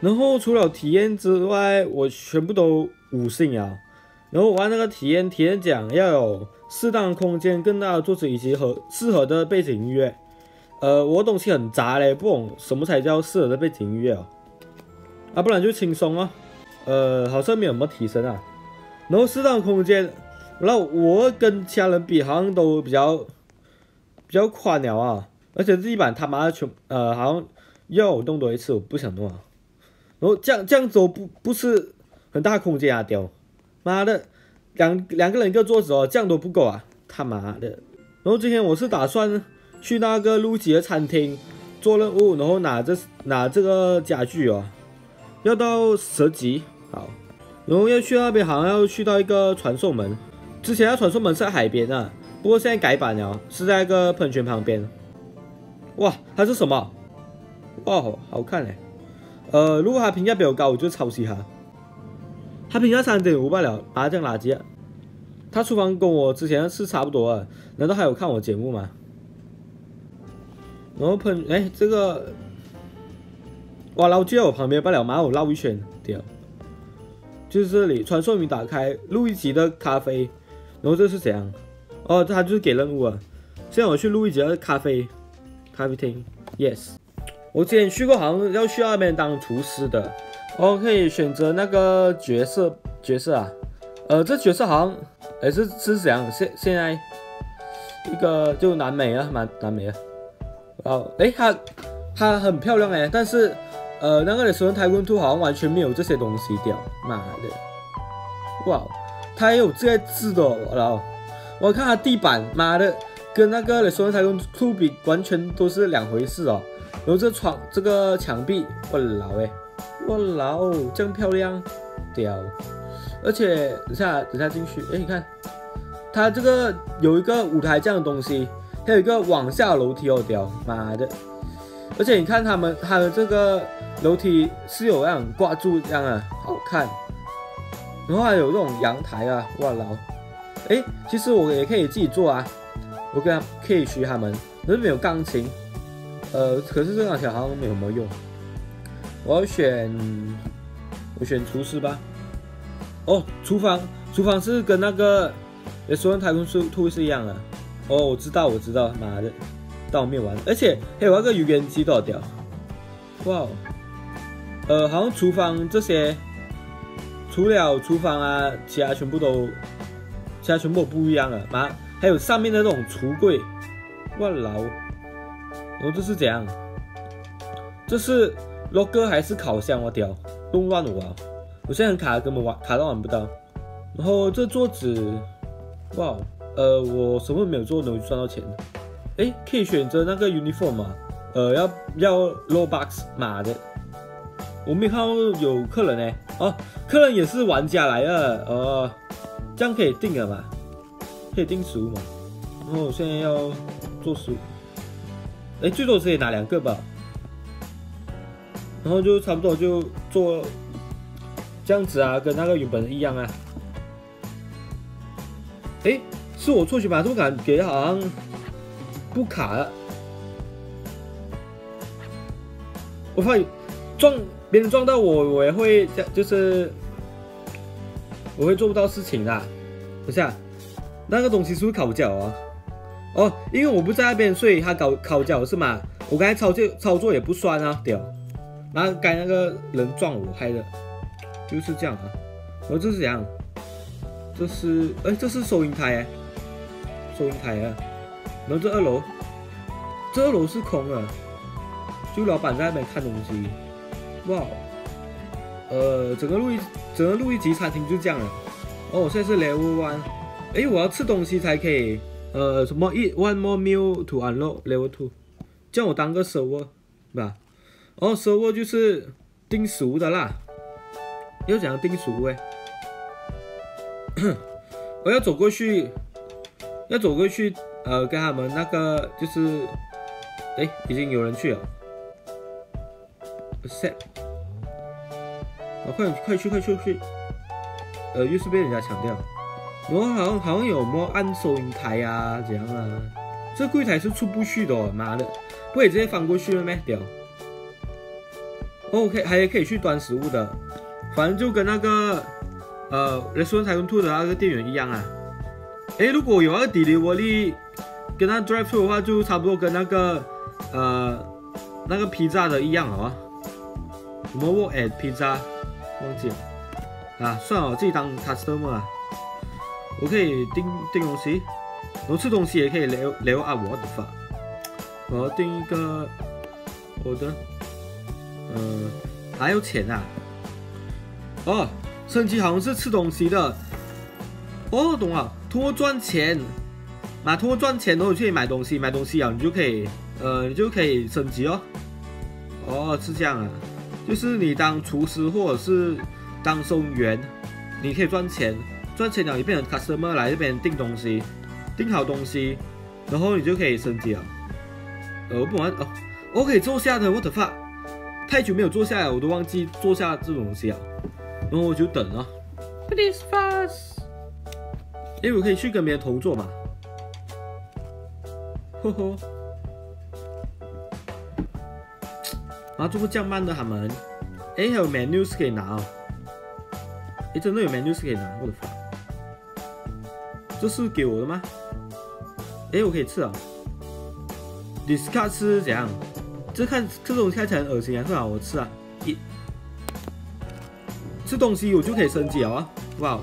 然后除了体验之外，我全部都五星啊。然后玩那个体验，体验奖要有适当空间、更大的桌子以及和适合的背景音乐。呃，我东西很杂嘞，不懂什么才叫适合的背景音乐哦。啊，不然就轻松哦。呃，好像没有什么提升啊。然后适当空间，然后我跟其他人比，好像都比较比较宽了啊。而且这地板他妈的全呃，好像要我动多一次，我不想动啊。然后这样这样走不不是很大空间啊，屌！妈的，两两个人一个桌子哦，这样都不够啊！他妈的！然后今天我是打算去那个露吉的餐厅做任务，然后拿这拿这个家具哦，要到十级好。然后要去那边，好像要去到一个传送门。之前的传送门是在海边啊，不过现在改版了，是在一个喷泉旁边。哇，它是什么？哇，好看嘞！呃，如果他评价比我高，我就抄袭他。他评价三点五罢了，麻将垃圾。他厨房跟我之前是差不多啊，难道还有看我节目吗？然后喷，哎，这个，哇，然后就在我旁边罢了，马我绕一圈，掉。就是这里，传送门打开，录一集的咖啡。然后这是怎样？哦，他就是给任务啊。现在我去录一集的咖啡，咖啡厅，yes。我之前去过，好像要去那边当厨师的。我可以选择那个角色角色啊，呃，这角色好像也是是怎样？现现在一个就南美啊，蛮南美啊。哦，哎，它它很漂亮哎，但是呃，那个的《神太空兔》好像完全没有这些东西掉，妈的！哇，它也有这些字的，然后我看它地板，妈的，跟那个的《神太空兔》比完全都是两回事哦。然后这窗这个墙壁，我老哎。哇老，这样漂亮，屌！而且等下等下进去，哎，你看，它这个有一个舞台这样的东西，还有一个往下楼梯哦，屌，妈的！而且你看他们，他的这个楼梯是有那种挂住这样啊，好看。然后还有这种阳台啊，哇老！哎，其实我也可以自己做啊，我跟他可以学他们，可是没有钢琴，呃，可是这两条好像没有什么用。我要选，我选厨师吧。哦，厨房，厨房是跟那个《索恩太空兔》是一样的。哦，我知道，我知道，妈的，但我没玩。而且还有那个油烟机多少屌？哇，呃，好像厨房这些，除了厨房啊，其他全部都，其他全部不一样了。妈，还有上面的那种橱柜，哇老，然后这是怎样？这是。logo 还是烤箱，我屌，弄乱我啊！我现在很卡，根本玩卡都玩不到。然后这桌子，哇，呃，我什么都没有做，能赚到钱。哎，可以选择那个 uniform 吗？呃，要要 low box 码的。我没看到有客人呢。哦，客人也是玩家来了。哦，这样可以定了嘛？可以定食物嘛？然后我现在要做食物。哎，最多可以拿两个吧。然后就差不多就做这样子啊，跟那个原本一样啊。哎，是我错觉吧？这么感觉好像不卡了。我怕撞别人撞到我，我也会这样，就是我会做不到事情的。等下，那个东西是不是烤脚啊？哦，因为我不在那边，所以他搞烤脚是吗？我刚才操作操作也不酸啊，屌。然后该那个人撞我拍的，就是这样啊。然后这是怎样？这是哎，这是收银台哎，收银台啊。然后这二楼，这二楼是空的，就老板在那边看东西。哇，呃，整个路一整个路一集餐厅就这样了。哦，现在是 level one，哎，我要吃东西才可以。呃，什么 eat one more meal to unlock level two，叫我当个 server，是吧？哦，收获就是定熟的啦，要怎样定熟哎？我要走过去，要走过去，呃，跟他们那个就是，哎，已经有人去了，set，快快去快去去，呃，又是被人家抢掉，然后好像好像有么按收银台啊，怎样啊？这柜台是出不去的，妈的，不可以直接翻过去了咩？屌！OK，还可以去端食物的，反正就跟那个呃 Restaurant Tycoon Two 的那个店员一样啊。哎，如果有那个 delivery 跟他 drive through 的话，就差不多跟那个呃那个披萨的一样啊。什么 work at pizza？忘记了啊，算了，我自己当 customer 啊。我可以订订东西，然后吃东西也可以留留啊我的发。我要订一个我的，嗯，还有钱啊？哦，升级好像是吃东西的。哦，懂了，通过赚钱，啊，通过赚钱然后去买东西，买东西啊，你就可以，呃，你就可以升级哦。哦，是这样啊，就是你当厨师或者是当收银员，你可以赚钱。赚钱了，你变成 customer 来这边订东西，订好东西，然后你就可以升级了。呃，不玩哦，我可以坐下的，我的发，太久没有坐下来，我都忘记坐下这种东西了。然后我就等啊，Please fast。哎，我可以去跟别人同坐嘛？呵呵。啊，这个这样慢的他们，哎，还有 menus 可以拿哦。哎，真的有 menus 可以拿，我的发。这是给我的吗？哎，我可以吃啊。Discard 是怎样？这看这种看起来很恶心啊，是吧？我吃啊。一吃东西我就可以升级啊！哇，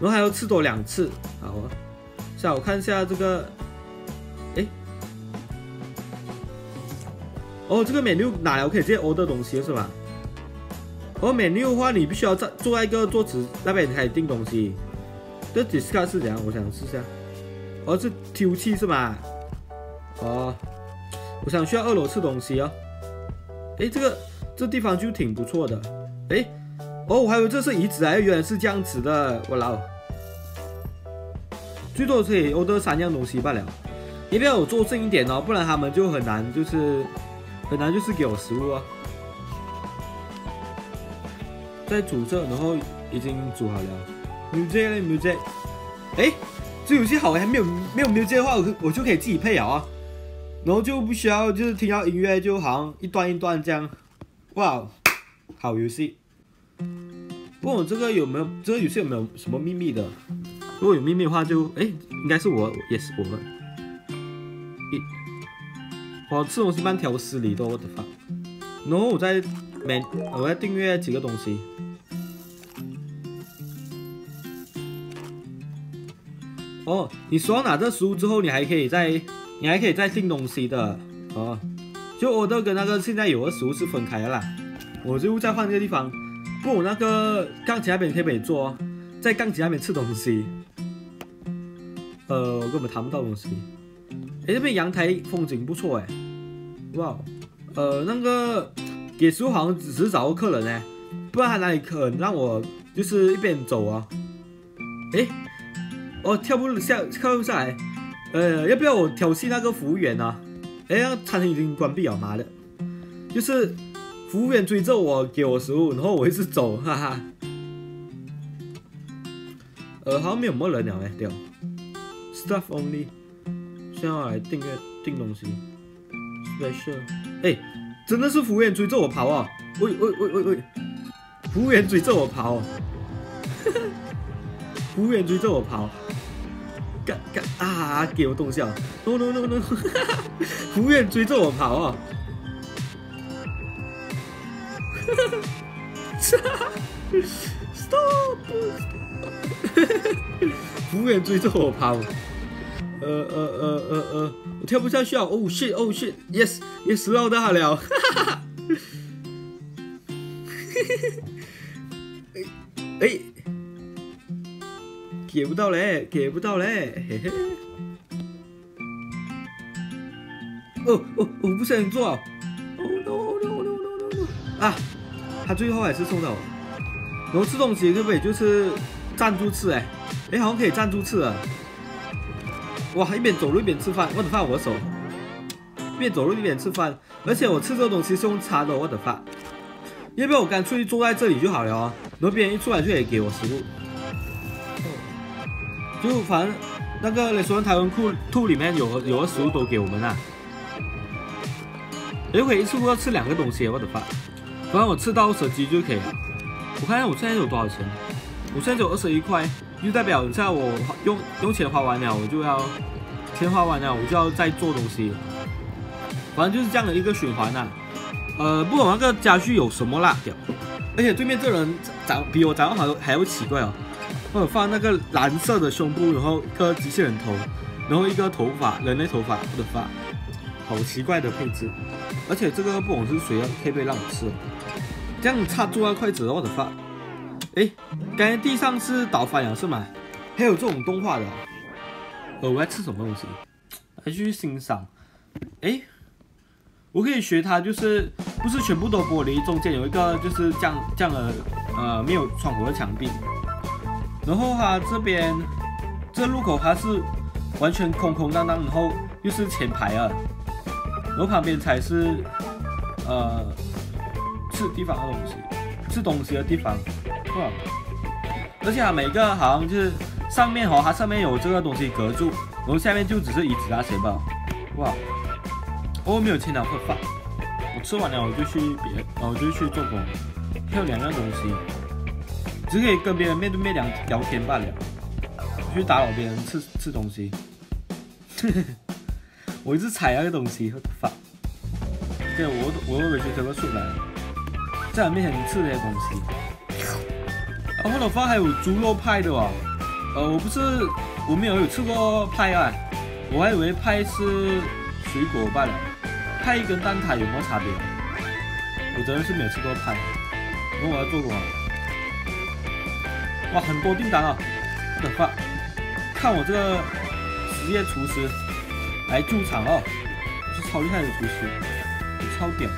然后还要吃多两次，好啊。下我看一下这个，哎，哦，这个 menu 哪来？我可以直接 order 东西是吧？哦，menu 的话，你必须要在坐在一个桌子那边才订东西。这只是看是怎样？我想试下。哦，是丢弃是吧？哦，我想需要二楼吃东西哦。哎，这个这地方就挺不错的。哎，哦，我还以为这是遗址啊，原来是这样子的。我老，最多可以 order 三样东西罢了。一定要我做正一点哦，不然他们就很难，就是很难，就是给我食物啊。在煮这，然后已经煮好了。Music 嘞，music，哎，这游戏好还没有没有 music 的话，我我就可以自己配啊，然后就不需要就是听到音乐，就好像一段一段这样，哇，好游戏。问我这个有没有这个游戏有没有什么秘密的？如果有秘密的话，就哎，应该是我也是我们。一，我吃东西慢条斯理的，我的发。然后我在每我在订阅几个东西。哦，你收到哪这食物之后，你还可以再，你还可以再订东西的哦。就我都跟那个现在有的食物是分开的啦，我就再换一个地方。不，我那个钢琴那边可以不可以做？在钢琴那边吃东西。呃，我根本谈不到东西。哎，这边阳台风景不错哎。哇，呃，那个给食物好像只是找个客人呢，不然他哪里肯让我就是一边走啊？哎。哦，跳不下，跳不下来。呃，要不要我调戏那个服务员呢？哎，餐厅已经关闭了，妈的！就是服务员追着我给我食物，然后我一直走，哈哈。呃，好像没有什么人了哎，对。Stuff only，现在来订阅订东西。Special，哎，真的是服务员追着我跑啊！喂喂喂喂喂，服务员追着我跑。服务员追着我跑。啊！给我动效！no no no no！服务员追着我跑啊！哈 哈！stop！服务员追着我跑。呃呃呃呃呃，我跳不下去啊！Oh shit! Oh shit! Yes! Yes! 捞到了！哈哈哈！哎哎。给不到嘞，给不到嘞，嘿 嘿。哦哦，我不想做。哦 no no no no no！no！啊，他最后还是送到我。然后吃东西可不可以就是站住吃？哎，哎，好像可以站住吃啊。哇，一边走路一边吃饭，我的饭我手。一边走路一边吃饭，而且我吃这个东西是用叉的，我的饭。要不要我干脆坐在这里就好了啊？然后别人一出来就可以给我食物。就反正那个你说台湾库兔里面有有的食物都给我们啊，有可以一次要吃两个东西，我的发。反正我吃到手机就可以了。我看一下我现在有多少钱，我现在有二十一块，就代表一下我用用钱花完了，我就要钱花完了，我就要再做东西。反正就是这样的一个循环呐。呃，不懂那个家具有什么啦，而且对面这人长比我长得还还要奇怪哦。我放那个蓝色的胸部，然后一个机器人头，然后一个头发，人类头发的发，好奇怪的配置。而且这个不管是谁要配备让我吃，这样插住那筷子，我的发。哎，刚才地上是倒翻了是吗？还有这种动画的。呃，我要吃什么东西？还去欣赏。哎，我可以学它，就是不是全部都玻璃，中间有一个就是这样这样的呃没有窗户的墙壁。然后它这边这路口它是完全空空荡荡，然后又是前排啊，然后旁边才是呃吃地方的东西，吃东西的地方，哇！而且它每个好像就是上面哦，它上面有这个东西隔住，然后下面就只是椅子那些吧，哇！我没有钱拿会饭，我吃完了我就去别，我就去做工，还有两样东西。只可以跟别人面对面聊聊天罢了，去打扰别人吃吃东西。我一直踩那个东西，发。对，我我会觉得出来，在我面前吃那些东西。然后的话还有猪肉派的哦，呃，我不是我没有有吃过派啊，我还以为派是水果罢了。派跟蛋挞有没有差别？我真的是没有吃过派，那我要做过。哇，很多订单啊！我的发，看我这个职业厨师来驻场哦，是超厉害的厨师，超屌的。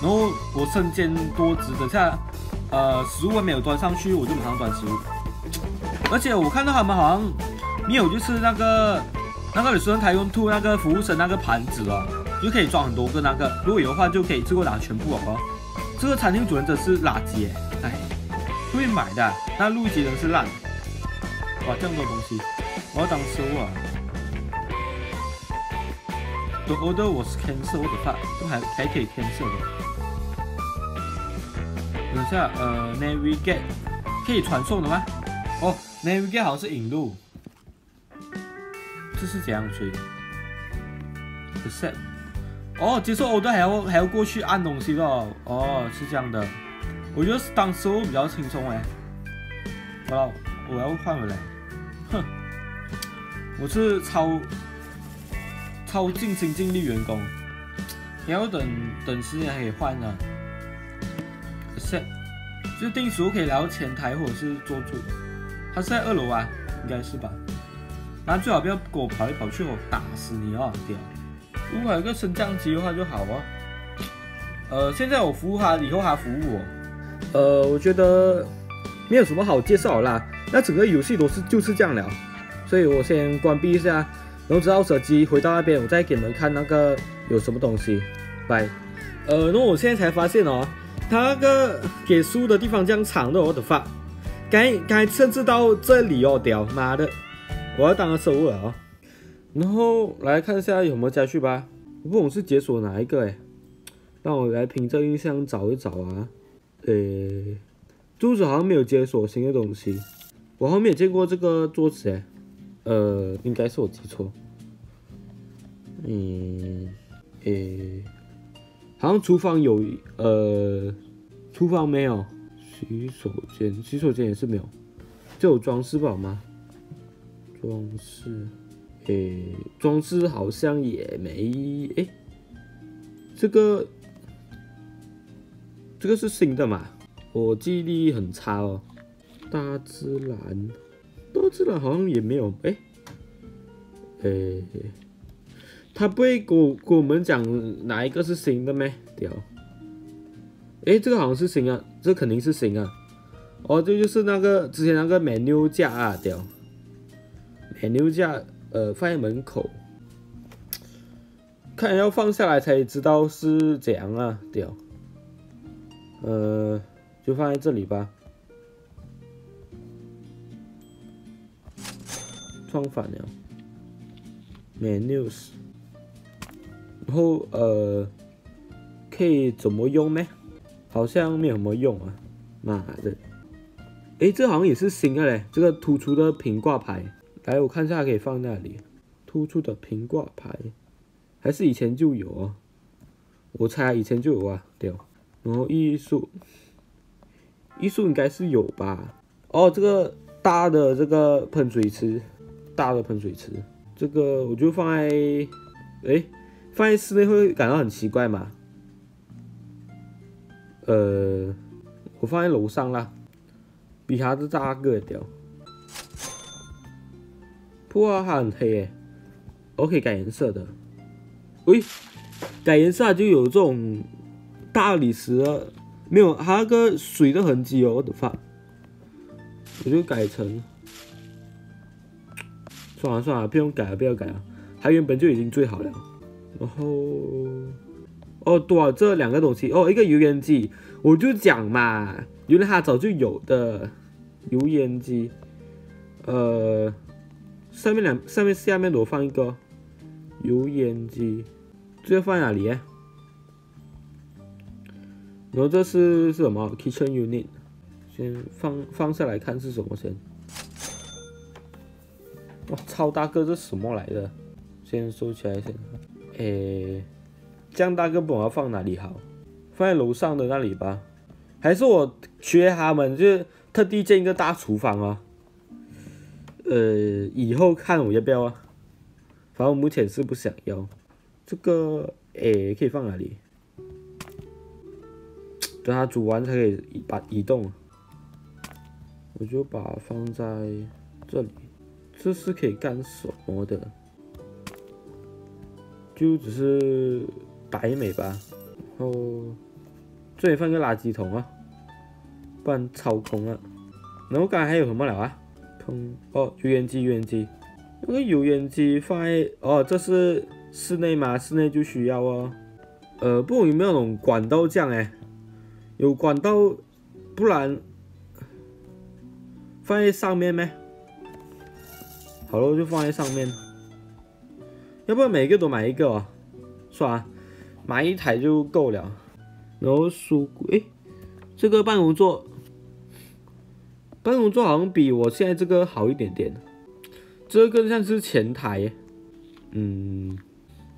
然后我身兼多职，等下呃食物还没有端上去，我就马上端食物。而且我看到他们好像没有，就是那个那个有时候他用吐那个服务生那个盘子哦，就可以装很多个那个。如果有的话，就可以这个拿全部哦。这个餐厅主人真是垃圾哎。会买的，那录机人是烂。哇，这么多东西，我要当收啊。The order was cancelled，我的发，这还还可以 cancel 的。等下，呃，navigate 可以传送的吗？哦，navigate 好像是引路。这是怎样追？accept。哦，接受 order 还要还要过去按东西的哦。哦，是这样的。我觉得当时我比较轻松哎，我要我要换回来，哼，我是超超尽心尽力员工，然后等等时间可以换呢。set 就定时可以来到前台或者是坐住，他是在二楼啊，应该是吧？那最好不要给我跑来跑去，我打死你啊！屌，如果有个升降机的话就好啊。呃，现在我服务他，以后他服务我。呃，我觉得没有什么好介绍啦。那整个游戏都是就是这样了，所以我先关闭一下，然后直到手机回到那边，我再给你们看那个有什么东西。拜。呃，那我现在才发现哦，他那个给书的地方这样长的，我的发，该该甚至到这里哦，屌妈的，我要当个收了啊。然后来看一下有没有家具吧，我不懂是解锁哪一个哎？让我来凭着印象找一找啊。呃，桌子好像没有解锁新的东西，我好像没有见过这个桌子哎，呃，应该是我记错。嗯，诶，好像厨房有，呃，厨房没有，洗手间，洗手间也是没有，就有装饰宝吗？装饰，诶，装饰好像也没，诶，这个。这个是新的嘛？我记忆力很差哦。大自然，大自然好像也没有。哎，诶，他不会给给我们讲哪一个是新的咩？屌！哎，这个好像是新啊，这肯定是新啊。哦，这就是那个之前那个 menu 架啊，屌！menu 架，呃，放在门口，看要放下来才知道是怎样啊，屌！呃，就放在这里吧。创反了，menus，然后呃，可以怎么用呢？好像没有什么用啊，妈的！哎，这好像也是新的嘞，这个突出的平挂牌，来我看一下可以放那里。突出的平挂牌，还是以前就有啊？我猜以前就有啊，对。然后艺术，艺术应该是有吧？哦，这个大的这个喷水池，大的喷水池，这个我就放在，哎，放在室内会感到很奇怪嘛？呃，我放在楼上啦，比它这大个屌。不过它很黑诶，我可以改颜色的。喂，改颜色就有这种大理石，没有它那个水的痕迹哦，我的发。我就改成，算了算了，不用改了，不要改了，它原本就已经最好了。然后，哦，对这两个东西？哦，一个油烟机，我就讲嘛，原来它早就有的油烟机。呃，上面两、上面、下面都放一个油烟机，这个放哪里？然后这是是什么？Kitchen unit。先放放下来看是什么先。哇，超大个，这什么来的？先收起来先。诶，这样大个不要放哪里好？放在楼上的那里吧。还是我学他们，就是特地建一个大厨房啊？呃，以后看我要不要啊？反正我目前是不想要。这个诶，可以放哪里？等它煮完才可以把移动。我就把放在这里，这是可以干什么的？就只是摆美吧。然后这里放个垃圾桶啊，不然超空了。然后刚才还有什么了啊？喷哦，油烟机，油烟机。那个油烟机放在哦，这是室内嘛？室内就需要哦。呃，不过有没有那种管道这样哎？有管道，不然。放在上面咩？好了，就放在上面。要不然每个都买一个啊？算了，买一台就够了。然后书柜，这个办公桌，办公桌好像比我现在这个好一点点。这个更像是前台。嗯，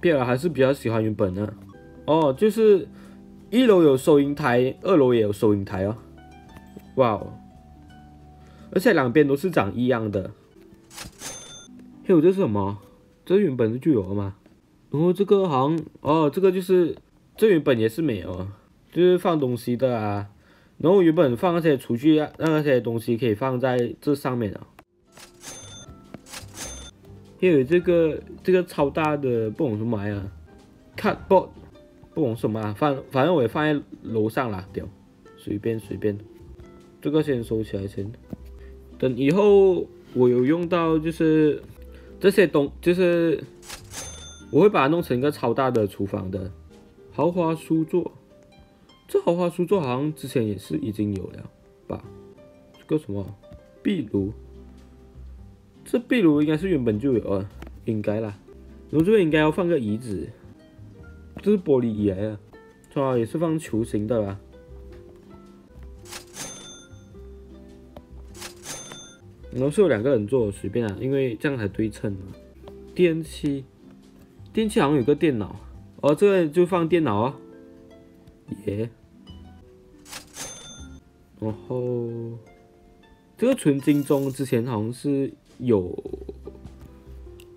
比尔还是比较喜欢原本的。哦，就是一楼有收银台，二楼也有收银台哦。哇哦！而且两边都是长一样的。还有这是什么？这原本就有了吗？然后这个好像哦，这个就是这原本也是没有，就是放东西的啊。然后原本放那些厨具啊，那些东西可以放在这上面啊。还有这个这个超大的不懂什么呀？看不不懂什么啊？反反正我也放在楼上啦，屌，随便随便。这个先收起来先。等以后我有用到，就是这些东，就是我会把它弄成一个超大的厨房的豪华书桌。这豪华书桌好像之前也是已经有了吧？这个什么壁炉？这壁炉应该是原本就有啊，应该啦。然后这边应该要放个椅子，这是玻璃椅来的，正好也是放球形的吧。然后是有两个人坐，随便啊，因为这样才对称嘛。电器，电器好像有个电脑，哦，这个就放电脑啊，耶。然后这个纯金钟之前好像是有，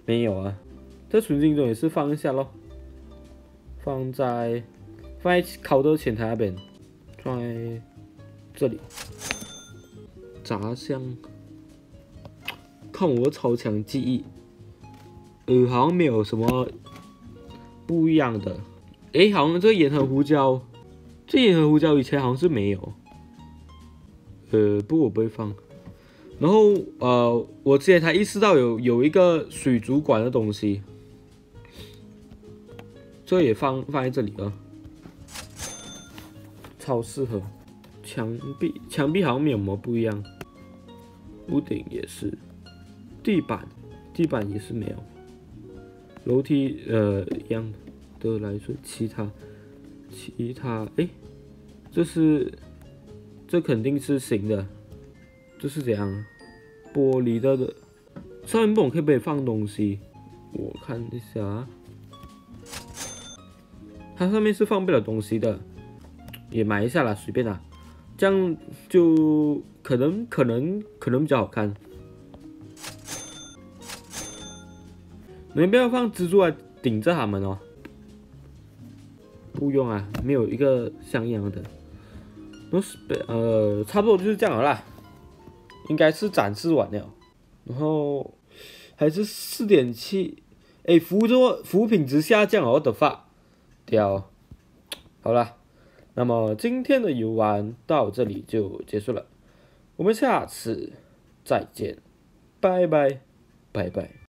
没有啊？这纯金钟也是放一下咯，放在放在烤的前台那边，放在这里，炸香。看我超强记忆，呃，好像没有什么不一样的。哎，好像这个盐和胡椒，这盐和胡椒以前好像是没有。呃，不我不会放。然后呃，我之前才意识到有有一个水族馆的东西，这也放放在这里啊，超适合。墙壁墙壁好像没有什么不一样，屋顶也是。地板，地板也是没有。楼梯，呃，一样的来说，其他，其他，哎，这是，这肯定是行的，这是怎样？玻璃的的，上面不可不可以放东西？我看一下啊，它上面是放不了东西的，也买一下啦，随便啦，这样就可能可能可能比较好看。你们不要放蜘蛛来顶着他们哦，不用啊，没有一个像样的。都是呃，差不多就是这样了啦，应该是展示完了，然后还是四点七，哎，服务做服务品质下降哦，的发掉，好了，那么今天的游玩到这里就结束了，我们下次再见，拜拜，拜拜。